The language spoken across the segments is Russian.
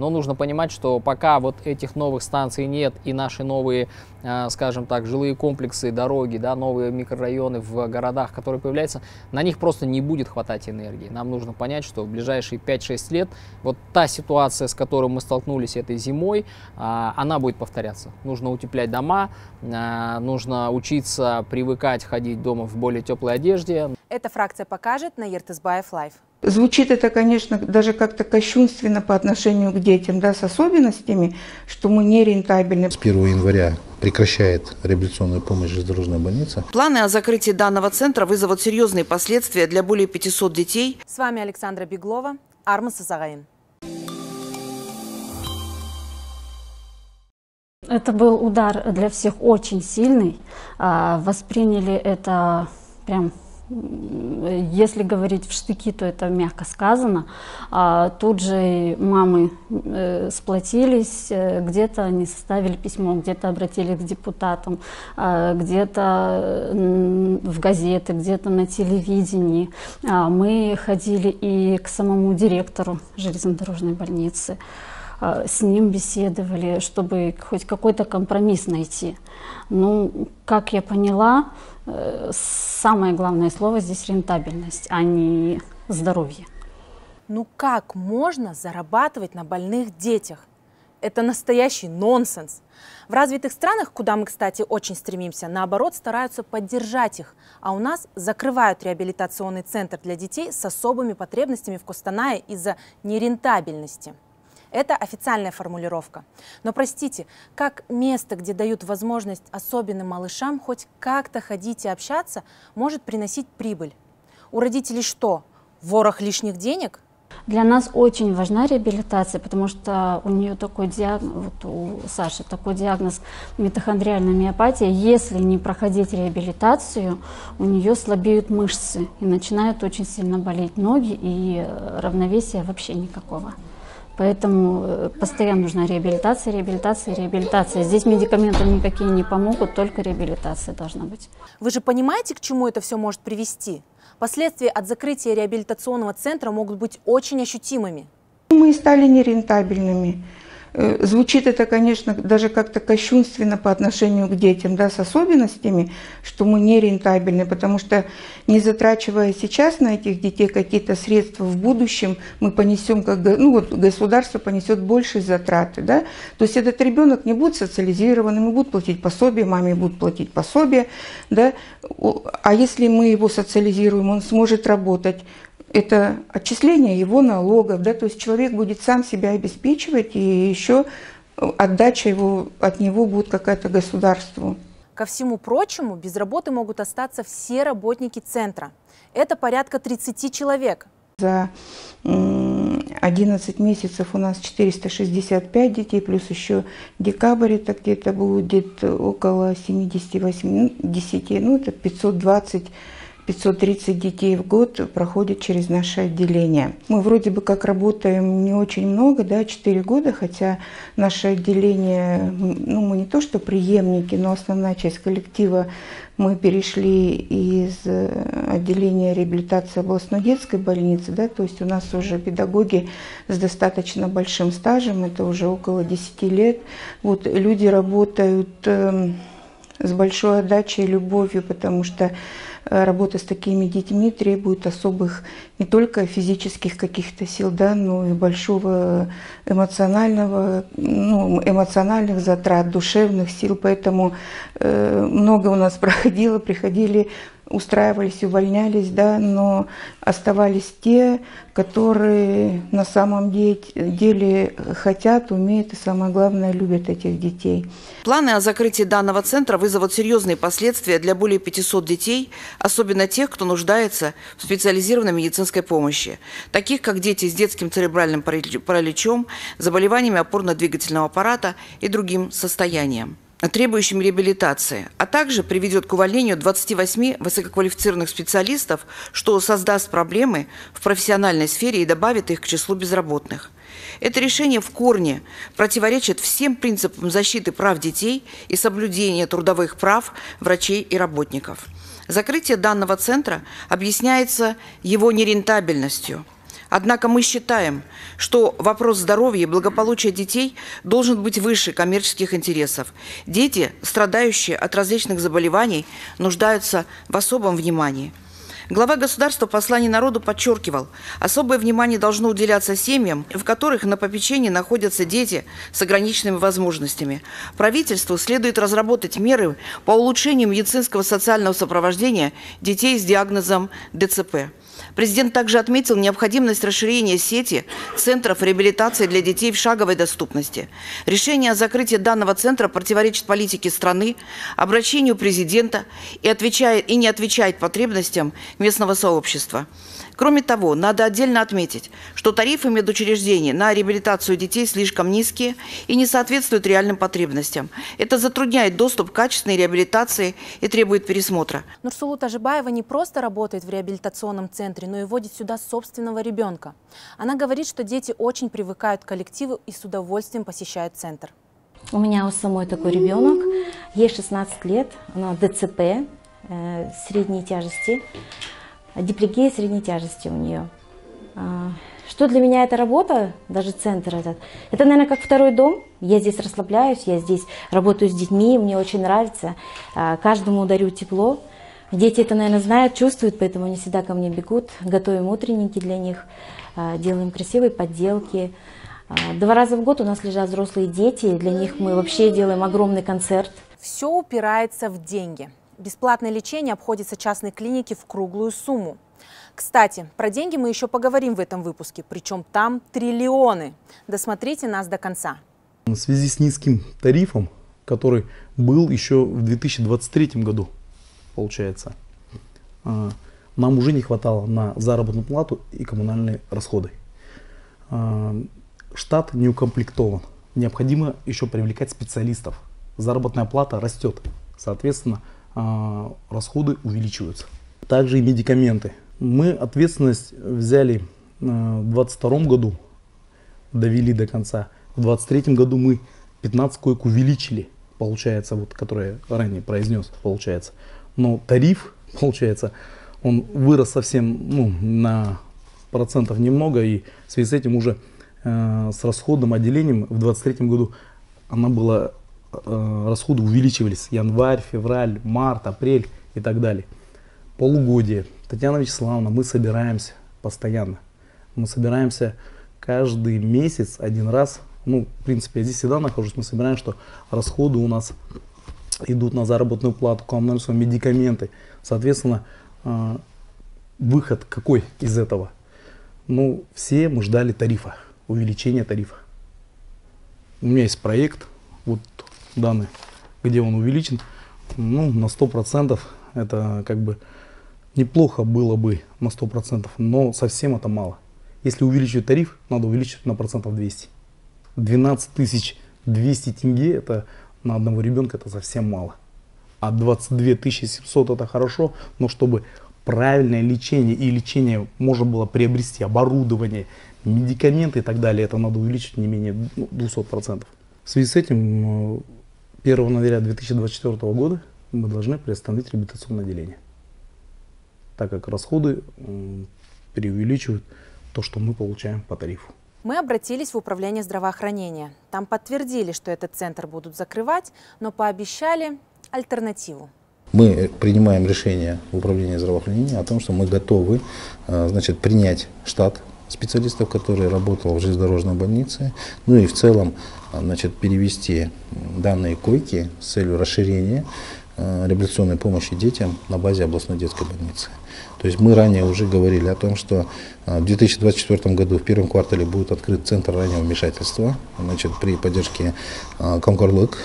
Но нужно понимать, что пока вот этих новых станций нет и наши новые, э, скажем так, жилые комплексы, дороги, да, новые микрорайоны в городах, которые появляются, на них просто не будет хватать энергии. Нам нужно понять, что в ближайшие 5-6 лет вот та ситуация, с которой мы столкнулись этой зимой, а, она будет повторяться. Нужно утеплять дома, а, нужно учиться привыкать ходить дома в более теплой одежде. Эта фракция покажет на Ертысбаев Лайв. Звучит это, конечно, даже как-то кощунственно по отношению к детям, да, с особенностями, что мы не рентабельны. С 1 января прекращает реабилитационную помощь железнодорожная больница. Планы о закрытии данного центра вызовут серьезные последствия для более 500 детей. С вами Александра Беглова, Арман Сазагаин. Это был удар для всех очень сильный. А, восприняли это прям если говорить в штыки, то это мягко сказано. А тут же мамы э, сплотились, э, где-то они составили письмо, где-то обратились к депутатам, э, где-то в газеты, где-то на телевидении. А мы ходили и к самому директору железнодорожной больницы. А, с ним беседовали, чтобы хоть какой-то компромисс найти. Ну, как я поняла, э, самое главное слово здесь рентабельность, а не здоровье. Ну как можно зарабатывать на больных детях? Это настоящий нонсенс. В развитых странах, куда мы, кстати, очень стремимся, наоборот, стараются поддержать их. А у нас закрывают реабилитационный центр для детей с особыми потребностями в Костанае из-за нерентабельности. Это официальная формулировка. Но простите, как место, где дают возможность особенным малышам хоть как-то ходить и общаться, может приносить прибыль? У родителей что? Ворох лишних денег? Для нас очень важна реабилитация, потому что у нее такой диагноз, вот у Саши такой диагноз митохондриальная миопатия. Если не проходить реабилитацию, у нее слабеют мышцы и начинают очень сильно болеть ноги и равновесия вообще никакого. Поэтому э, постоянно нужна реабилитация, реабилитация, реабилитация. Здесь медикаменты никакие не помогут, только реабилитация должна быть. Вы же понимаете, к чему это все может привести? Последствия от закрытия реабилитационного центра могут быть очень ощутимыми. Мы стали нерентабельными. Э, звучит это, конечно, даже как-то кощунственно по отношению к детям, да, с особенностями, что мы не рентабельны, потому что не затрачивая сейчас на этих детей какие-то средства в будущем, мы понесем, как, ну вот государство понесет большие затраты, да, то есть этот ребенок не будет социализирован, ему будут платить пособие, маме будут платить пособие, да, а если мы его социализируем, он сможет работать, это отчисление его налогов, да, то есть человек будет сам себя обеспечивать, и еще отдача его, от него будет какая-то государству. Ко всему прочему, без работы могут остаться все работники центра. Это порядка 30 человек. За 11 месяцев у нас 465 детей, плюс еще декабрь, это где-то будет около 78, 10, ну это 520 530 детей в год проходят через наше отделение. Мы вроде бы как работаем не очень много, да, 4 года, хотя наше отделение, ну мы не то что преемники, но основная часть коллектива мы перешли из э, отделения реабилитации областной детской больницы, да, то есть у нас уже педагоги с достаточно большим стажем, это уже около 10 лет. Вот люди работают э, с большой отдачей и любовью, потому что работа с такими детьми требует особых не только физических каких-то сил, да, но и большого эмоционального, ну, эмоциональных затрат, душевных сил. Поэтому э, много у нас проходило, приходили устраивались, увольнялись, да, но оставались те, которые на самом деле хотят, умеют и, самое главное, любят этих детей. Планы о закрытии данного центра вызовут серьезные последствия для более 500 детей, особенно тех, кто нуждается в специализированной медицинской помощи, таких как дети с детским церебральным параличом, заболеваниями опорно-двигательного аппарата и другим состоянием требующим реабилитации, а также приведет к увольнению 28 высококвалифицированных специалистов, что создаст проблемы в профессиональной сфере и добавит их к числу безработных. Это решение в корне противоречит всем принципам защиты прав детей и соблюдения трудовых прав врачей и работников. Закрытие данного центра объясняется его нерентабельностью – Однако мы считаем, что вопрос здоровья и благополучия детей должен быть выше коммерческих интересов. Дети, страдающие от различных заболеваний, нуждаются в особом внимании. Глава государства в народу подчеркивал, особое внимание должно уделяться семьям, в которых на попечении находятся дети с ограниченными возможностями. Правительству следует разработать меры по улучшению медицинского социального сопровождения детей с диагнозом ДЦП. Президент также отметил необходимость расширения сети центров реабилитации для детей в шаговой доступности. Решение о закрытии данного центра противоречит политике страны, обращению президента и, отвечает, и не отвечает потребностям местного сообщества. Кроме того, надо отдельно отметить, что тарифы медучреждений на реабилитацию детей слишком низкие и не соответствуют реальным потребностям. Это затрудняет доступ к качественной реабилитации и требует пересмотра. Нурсулу Тажибаева не просто работает в реабилитационном центре, но и водит сюда собственного ребенка. Она говорит, что дети очень привыкают к коллективу и с удовольствием посещают центр. У меня у самой такой ребенок, ей 16 лет, она ДЦП, э, средней тяжести диплегия средней тяжести у нее. А, что для меня эта работа, даже центр этот, это, наверное, как второй дом. Я здесь расслабляюсь, я здесь работаю с детьми, мне очень нравится. А, каждому дарю тепло. Дети это, наверное, знают, чувствуют, поэтому они всегда ко мне бегут. Готовим утренники для них, а, делаем красивые подделки. Два раза в год у нас лежат взрослые дети, для них мы вообще делаем огромный концерт. Все упирается в деньги бесплатное лечение обходится частной клинике в круглую сумму. Кстати, про деньги мы еще поговорим в этом выпуске, причем там триллионы. Досмотрите нас до конца. В связи с низким тарифом, который был еще в 2023 году, получается, а, нам уже не хватало на заработную плату и коммунальные расходы. А, штат не укомплектован. Необходимо еще привлекать специалистов. Заработная плата растет. Соответственно, а, расходы увеличиваются. Также и медикаменты. Мы ответственность взяли в 2022 году, довели до конца. В 2023 году мы 15 коек увеличили, получается, вот, который я ранее произнес, получается. Но тариф, получается, он вырос совсем ну, на процентов немного, и в связи с этим уже э, с расходным отделением в 2023 году она была Э, расходы увеличивались. Январь, февраль, март, апрель и так далее. Полугодие. Татьяна Вячеславовна, мы собираемся постоянно. Мы собираемся каждый месяц один раз. Ну, в принципе, я здесь всегда нахожусь. Мы собираем, что расходы у нас идут на заработную плату, коммунальные медикаменты. Соответственно, э, выход какой из этого? Ну, все мы ждали тарифа, увеличения тарифа. У меня есть проект, вот данный, где он увеличен, ну, на 100% это как бы неплохо было бы на 100%, но совсем это мало. Если увеличивать тариф, надо увеличить на процентов 200. 12 тысяч 200 тенге это на одного ребенка это совсем мало. А 22 700 это хорошо, но чтобы правильное лечение и лечение можно было приобрести, оборудование, медикаменты и так далее, это надо увеличить не менее 200%. В связи с этим э, 1 ноября 2024 года мы должны приостановить реабилитационное отделение, так как расходы преувеличивают то, что мы получаем по тарифу. Мы обратились в управление здравоохранения. Там подтвердили, что этот центр будут закрывать, но пообещали альтернативу. Мы принимаем решение в управлении здравоохранения о том, что мы готовы э, значит, принять штат специалистов, которые работал в железнодорожной больнице, ну и в целом значит, перевести данные койки с целью расширения э, реабилитационной помощи детям на базе областной детской больницы. То есть мы ранее уже говорили о том, что э, в 2024 году в первом квартале будет открыт центр раннего вмешательства значит, при поддержке э, Комкорлык.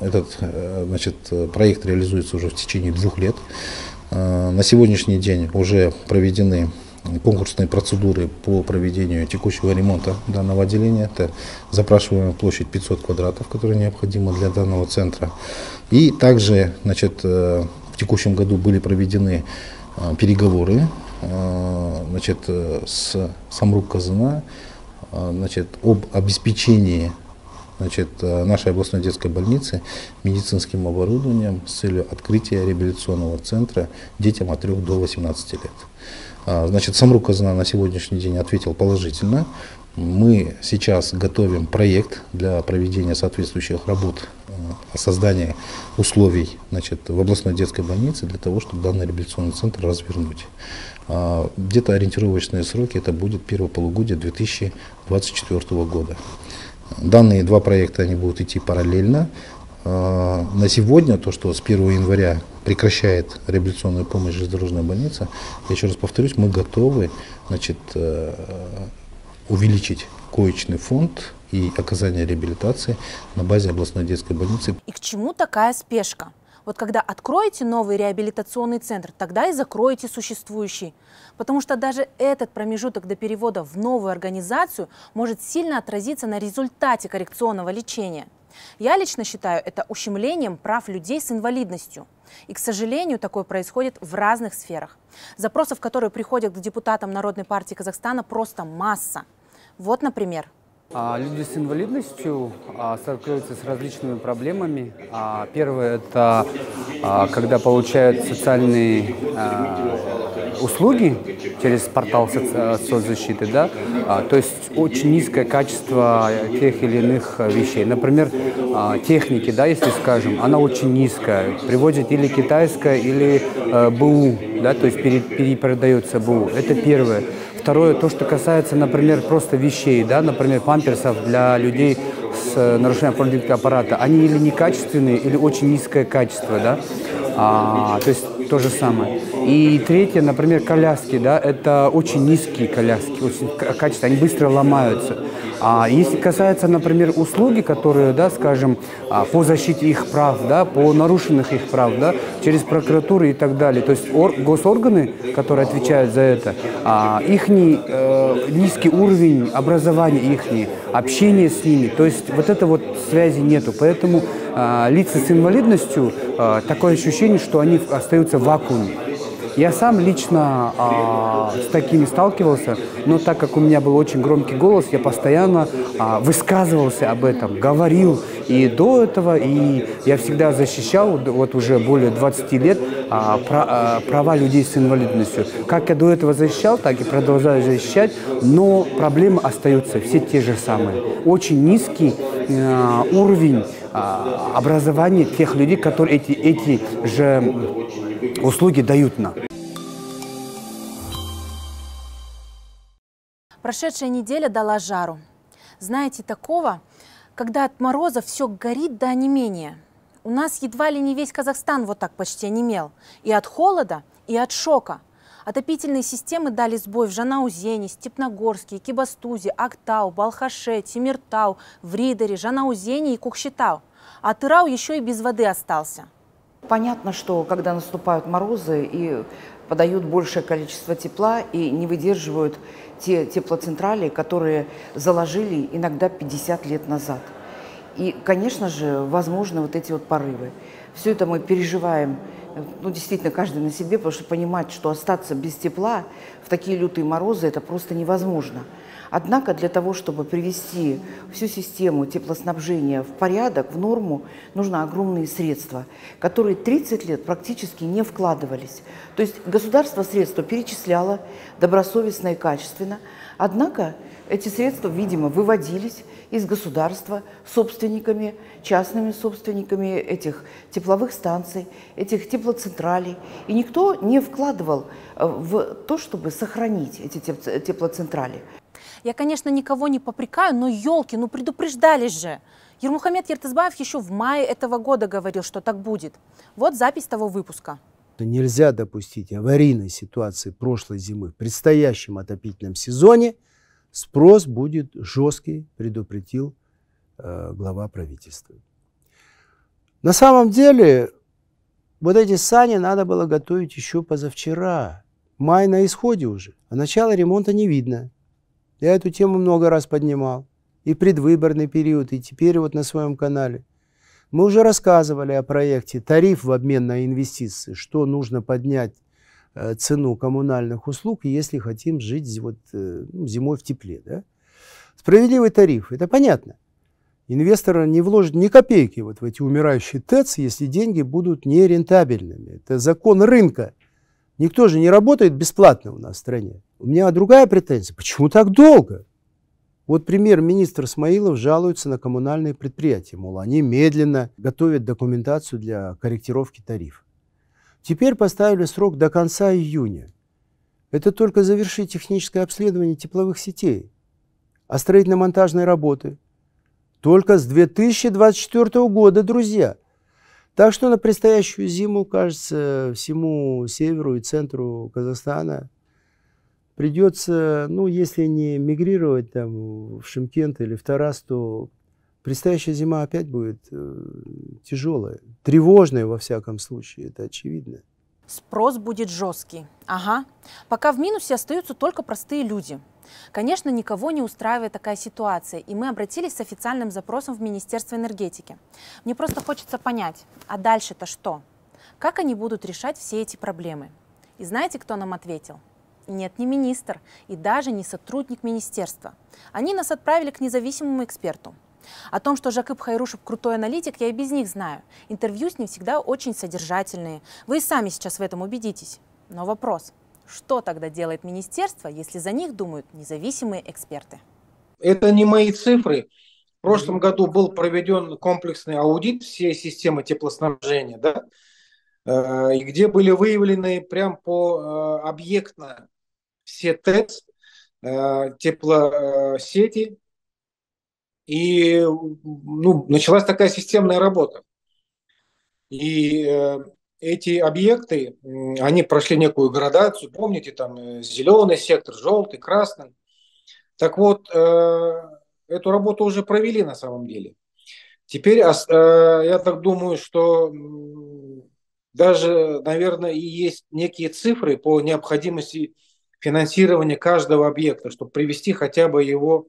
Этот значит, проект реализуется уже в течение двух лет. На сегодняшний день уже проведены конкурсные процедуры по проведению текущего ремонта данного отделения. Это запрашиваемая площадь 500 квадратов, которая необходима для данного центра. И также значит, э, в текущем году были проведены э, переговоры э, значит, с Самрук Казана значит, об обеспечении значит, нашей областной детской больницы медицинским оборудованием с целью открытия реабилитационного центра детям от 3 до 18 лет. Значит, Самрук Казана на сегодняшний день ответил положительно. Мы сейчас готовим проект для проведения соответствующих работ э, о создании условий значит, в областной детской больнице для того, чтобы данный реабилитационный центр развернуть. А, где-то ориентировочные сроки это будет первое полугодие 2024 года. Данные два проекта они будут идти параллельно. А, на сегодня то, что с 1 января прекращает реабилитационную помощь железнодорожная больница, я еще раз повторюсь, мы готовы значит, э, увеличить коечный фонд и оказание реабилитации на базе областной детской больницы. И к чему такая спешка? Вот когда откроете новый реабилитационный центр, тогда и закроете существующий. Потому что даже этот промежуток до перевода в новую организацию может сильно отразиться на результате коррекционного лечения. Я лично считаю это ущемлением прав людей с инвалидностью. И, к сожалению, такое происходит в разных сферах. Запросов, которые приходят к депутатам Народной партии Казахстана, просто масса. Вот, например, люди с инвалидностью а, сталкиваются с различными проблемами. А, первое – это когда получают социальные услуги через портал соцзащиты, да, то есть очень низкое качество тех или иных вещей. Например, техники, да, если скажем, она очень низкая, приводит или китайская, или э, БУ, да, то есть перепродается БУ. Это первое. Второе, то, что касается, например, просто вещей, да, например, памперсов для людей с э, нарушением опорно аппарата, они или некачественные, или очень низкое качество, да, а, то есть то же самое. И третье, например, коляски, да, это очень низкие коляски, очень качественные, они быстро ломаются. А если касается, например, услуги, которые, да, скажем, а, по защите их прав, да, по нарушенных их прав, да, через прокуратуру и так далее, то есть ор, госорганы, которые отвечают за это, а, их э, низкий уровень образования их, общение с ними, то есть вот это вот связи нету, поэтому а, лица с инвалидностью, такое ощущение, что они остаются в вакууме. Я сам лично а, с такими сталкивался, но так как у меня был очень громкий голос, я постоянно а, высказывался об этом, говорил и до этого, и я всегда защищал, вот уже более 20 лет, а, про, а, права людей с инвалидностью. Как я до этого защищал, так и продолжаю защищать, но проблемы остаются все те же самые. Очень низкий а, уровень а, образования тех людей, которые эти, эти же услуги дают нам. Прошедшая неделя дала жару. Знаете, такого, когда от мороза все горит до онемения. У нас едва ли не весь Казахстан вот так почти онемел. И от холода, и от шока. Отопительные системы дали сбой в Жанаузене, Степногорске, Кибастузе, Актау, Балхаше, Тимиртау, Вридере, Жанаузене и Кукшетау. А Тырау еще и без воды остался. Понятно, что когда наступают морозы и подают большее количество тепла и не выдерживают те теплоцентрали, которые заложили иногда 50 лет назад. И, конечно же, возможны вот эти вот порывы. Все это мы переживаем, ну, действительно, каждый на себе, потому что понимать, что остаться без тепла в такие лютые морозы, это просто невозможно. Однако для того, чтобы привести всю систему теплоснабжения в порядок, в норму, нужны огромные средства, которые 30 лет практически не вкладывались. То есть государство средства перечисляло добросовестно и качественно, однако эти средства, видимо, выводились из государства собственниками, частными собственниками этих тепловых станций, этих теплоцентралей. И никто не вкладывал э, в то, чтобы сохранить эти теплоцентрали. Я, конечно, никого не попрекаю, но елки, ну предупреждали же. Ермухамед Ертызбаев еще в мае этого года говорил, что так будет. Вот запись того выпуска. Нельзя допустить аварийной ситуации прошлой зимы в предстоящем отопительном сезоне. Спрос будет жесткий, предупредил э, глава правительства. На самом деле, вот эти сани надо было готовить еще позавчера. Май на исходе уже, а начала ремонта не видно. Я эту тему много раз поднимал. И предвыборный период, и теперь вот на своем канале. Мы уже рассказывали о проекте «Тариф в обмен на инвестиции», что нужно поднять э, цену коммунальных услуг, если хотим жить вот, э, ну, зимой в тепле. Да? Справедливый тариф, это понятно. Инвестор не вложит ни копейки вот в эти умирающие ТЭЦ, если деньги будут нерентабельными. Это закон рынка. Никто же не работает бесплатно у нас в стране. У меня другая претензия. Почему так долго? Вот премьер-министр Смаилов жалуется на коммунальные предприятия, мол, они медленно готовят документацию для корректировки тарифов. Теперь поставили срок до конца июня. Это только завершить техническое обследование тепловых сетей. А строительно-монтажные работы только с 2024 года, друзья. Так что на предстоящую зиму, кажется, всему северу и центру Казахстана придется, ну, если не мигрировать там в Шимкент или в Тарас, то предстоящая зима опять будет э, тяжелая, тревожная во всяком случае, это очевидно. Спрос будет жесткий. Ага. Пока в минусе остаются только простые люди. Конечно, никого не устраивает такая ситуация, и мы обратились с официальным запросом в Министерство энергетики. Мне просто хочется понять, а дальше-то что? Как они будут решать все эти проблемы? И знаете, кто нам ответил? Нет, не министр и даже не сотрудник министерства. Они нас отправили к независимому эксперту. О том, что Жакып Хайрушев крутой аналитик, я и без них знаю. Интервью с ним всегда очень содержательные. Вы и сами сейчас в этом убедитесь. Но вопрос, что тогда делает министерство, если за них думают независимые эксперты? Это не мои цифры. В прошлом году был проведен комплексный аудит всей системы теплоснабжения, да, э, и где были выявлены прям по э, объектно все ТЭЦ, э, теплосети, и ну, началась такая системная работа. И эти объекты, они прошли некую градацию, помните, там э, зеленый сектор, желтый, красный. Так вот, э, эту работу уже провели на самом деле. Теперь э, я так думаю, что даже, наверное, и есть некие цифры по необходимости финансирования каждого объекта, чтобы привести хотя бы его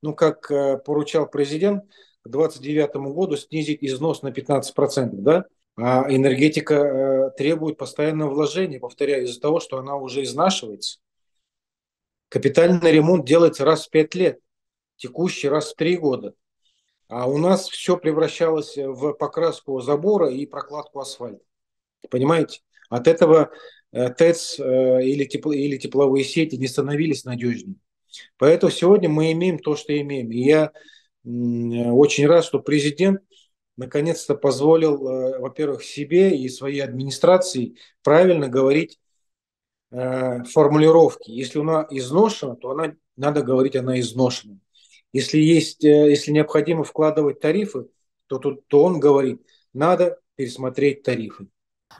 ну, как поручал президент, к 2029 году снизить износ на 15%, да? А энергетика э, требует постоянного вложения, повторяю, из-за того, что она уже изнашивается. Капитальный ремонт делается раз в 5 лет, текущий раз в 3 года. А у нас все превращалось в покраску забора и прокладку асфальта. Понимаете? От этого э, ТЭЦ или, тепло, или тепловые сети не становились надежнее. Поэтому сегодня мы имеем то, что имеем. И я очень рад, что президент наконец-то позволил, э, во-первых, себе и своей администрации правильно говорить э, формулировки. Если она изношена, то она, надо говорить, она изношена. Если, есть, э, если необходимо вкладывать тарифы, то, то, то он говорит, надо пересмотреть тарифы.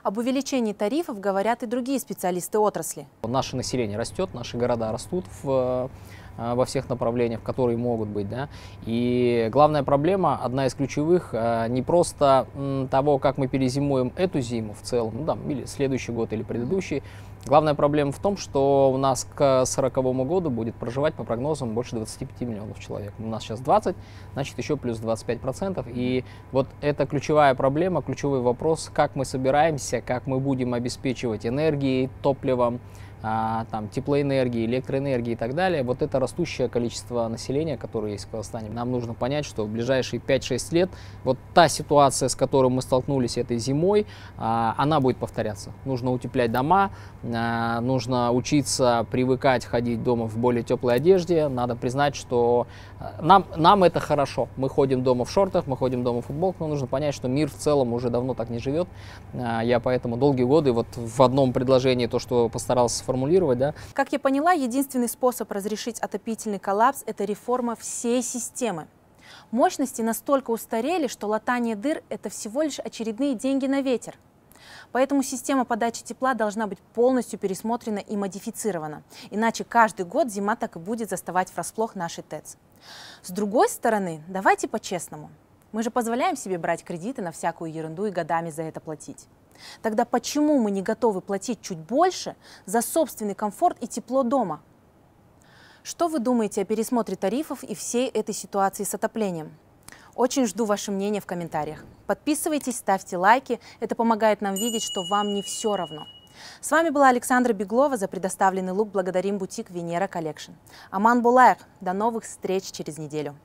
Об увеличении тарифов говорят и другие специалисты отрасли. Наше население растет, наши города растут в во всех направлениях, которые могут быть. Да? И главная проблема, одна из ключевых, э, не просто того, как мы перезимуем эту зиму в целом, ну, да, или следующий год, или предыдущий, Главная проблема в том, что у нас к 2040 году будет проживать по прогнозам больше 25 миллионов человек. У нас сейчас 20, значит еще плюс 25 процентов. И вот это ключевая проблема, ключевой вопрос, как мы собираемся, как мы будем обеспечивать энергией, топливом, а, там, теплоэнергии, электроэнергии и так далее, вот это растущее количество населения, которое есть в Казахстане, нам нужно понять, что в ближайшие 5-6 лет вот та ситуация, с которой мы столкнулись этой зимой, а, она будет повторяться. Нужно утеплять дома, а, нужно учиться привыкать ходить дома в более теплой одежде. Надо признать, что нам, нам это хорошо. Мы ходим дома в шортах, мы ходим дома в футболках, но нужно понять, что мир в целом уже давно так не живет. Я поэтому долгие годы вот в одном предложении то, что постарался сформулировать. Да? Как я поняла, единственный способ разрешить отопительный коллапс – это реформа всей системы. Мощности настолько устарели, что латание дыр – это всего лишь очередные деньги на ветер. Поэтому система подачи тепла должна быть полностью пересмотрена и модифицирована. Иначе каждый год зима так и будет заставать врасплох наши ТЭЦ. С другой стороны, давайте по-честному. Мы же позволяем себе брать кредиты на всякую ерунду и годами за это платить. Тогда почему мы не готовы платить чуть больше за собственный комфорт и тепло дома? Что вы думаете о пересмотре тарифов и всей этой ситуации с отоплением? Очень жду ваше мнение в комментариях. Подписывайтесь, ставьте лайки. Это помогает нам видеть, что вам не все равно. С вами была Александра Беглова. За предоставленный лук благодарим бутик Венера Collection. Аман Булаев. До новых встреч через неделю.